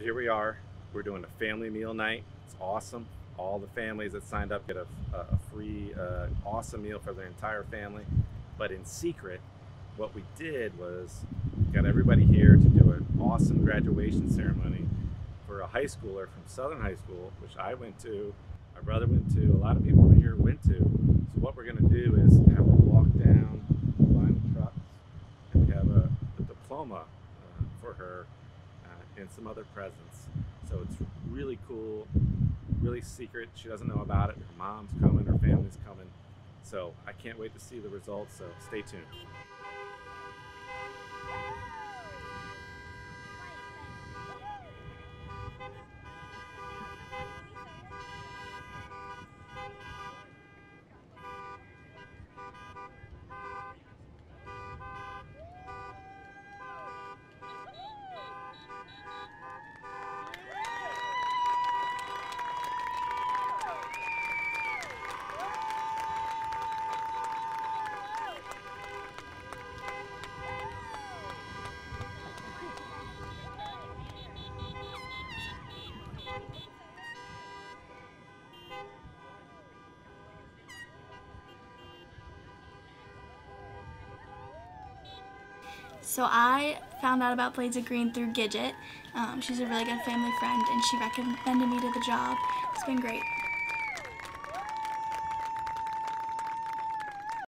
here we are. We're doing a family meal night. It's awesome. All the families that signed up get a, a free, uh, awesome meal for their entire family. But in secret, what we did was got everybody here to do an awesome graduation ceremony for a high schooler from Southern High School, which I went to, my brother went to, a lot of people here went to. So what we're going to do is have a walk down the line of trucks, and we have a, a diploma uh, for her and some other presents. So it's really cool, really secret. She doesn't know about it. Her mom's coming, her family's coming. So I can't wait to see the results. So stay tuned. So I found out about Blades of Green through Gidget. Um, she's a really good family friend and she recommended me to the job. It's been great.